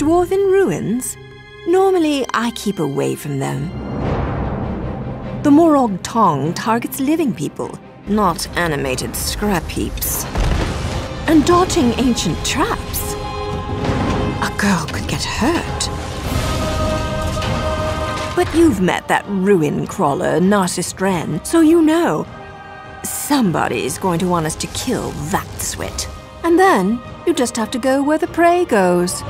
Dwarven ruins? Normally, I keep away from them. The Morag Tong targets living people, not animated scrap heaps. And dodging ancient traps. A girl could get hurt. But you've met that ruin crawler, Narcissus so you know. Somebody's going to want us to kill that s'wit. And then you just have to go where the prey goes.